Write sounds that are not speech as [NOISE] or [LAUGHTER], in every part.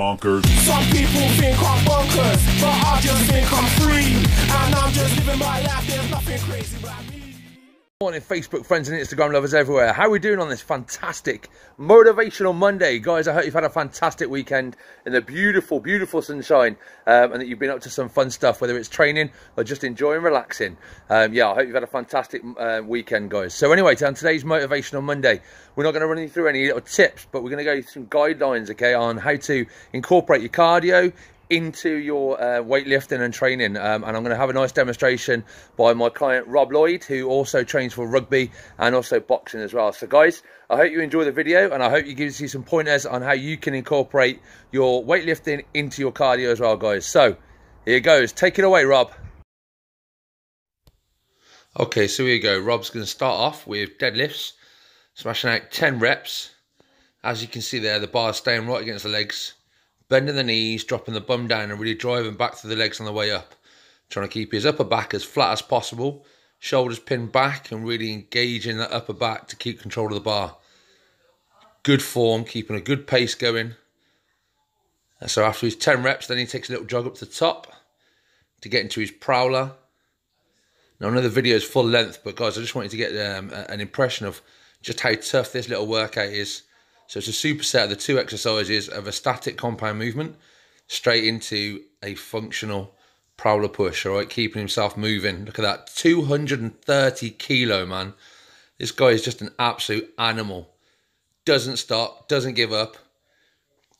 bonkers. Some people think I'm bonkers, but I just think I'm free. And I'm just living my life, there's nothing crazy about me. Morning, Facebook friends and Instagram lovers everywhere. How are we doing on this fantastic motivational Monday, guys? I hope you've had a fantastic weekend in the beautiful, beautiful sunshine, um, and that you've been up to some fun stuff, whether it's training or just enjoying relaxing. Um, yeah, I hope you've had a fantastic uh, weekend, guys. So anyway, on today's motivational Monday, we're not going to run you through any little tips, but we're going to go through some guidelines, okay, on how to incorporate your cardio into your uh, weightlifting and training. Um, and I'm going to have a nice demonstration by my client Rob Lloyd, who also trains for rugby and also boxing as well. So, guys, I hope you enjoy the video and I hope you gives you some pointers on how you can incorporate your weightlifting into your cardio as well, guys. So, here goes. Take it away, Rob. Okay, so here you go. Rob's going to start off with deadlifts, smashing out 10 reps. As you can see there, the bar staying right against the legs bending the knees, dropping the bum down, and really driving back through the legs on the way up. Trying to keep his upper back as flat as possible, shoulders pinned back, and really engaging that upper back to keep control of the bar. Good form, keeping a good pace going. So after his 10 reps, then he takes a little jog up to the top to get into his prowler. Now, the video is full length, but guys, I just wanted to get um, an impression of just how tough this little workout is. So it's a superset of the two exercises of a static compound movement straight into a functional prowler push, all right, keeping himself moving. Look at that, 230 kilo, man. This guy is just an absolute animal. Doesn't stop, doesn't give up.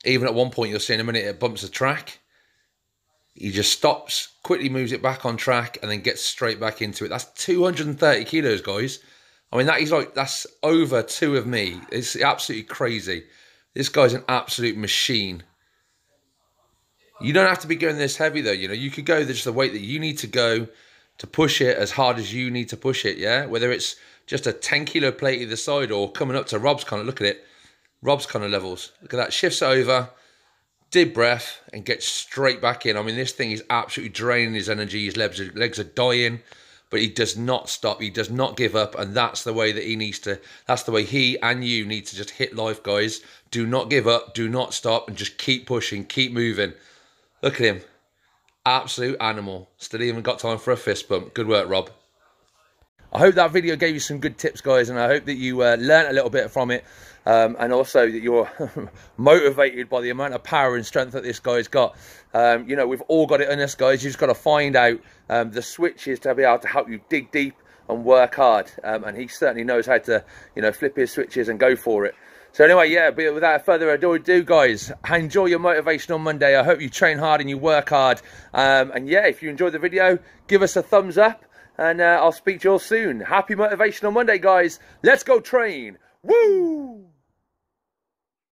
Even at one point, you'll see in a minute, it bumps the track. He just stops, quickly moves it back on track, and then gets straight back into it. That's 230 kilos, guys. I mean, that is like, that's over two of me. It's absolutely crazy. This guy's an absolute machine. You don't have to be going this heavy though, you know. You could go just the weight that you need to go to push it as hard as you need to push it, yeah? Whether it's just a 10 kilo plate either side or coming up to Rob's kind of, look at it, Rob's kind of levels. Look at that, shifts over, deep breath and gets straight back in. I mean, this thing is absolutely draining his energy. His legs legs are dying but he does not stop. He does not give up, and that's the way that he needs to. That's the way he and you need to just hit life, guys. Do not give up. Do not stop, and just keep pushing, keep moving. Look at him, absolute animal. Still even got time for a fist bump. Good work, Rob. I hope that video gave you some good tips, guys, and I hope that you uh, learned a little bit from it. Um, and also that you're [LAUGHS] motivated by the amount of power and strength that this guy's got. Um, you know, we've all got it in us, guys. You've just got to find out um, the switches to be able to help you dig deep and work hard. Um, and he certainly knows how to, you know, flip his switches and go for it. So anyway, yeah, but without further ado, do guys, enjoy your motivational Monday. I hope you train hard and you work hard. Um, and yeah, if you enjoyed the video, give us a thumbs up. And uh, I'll speak to you all soon. Happy Motivational Monday, guys. Let's go train. Woo!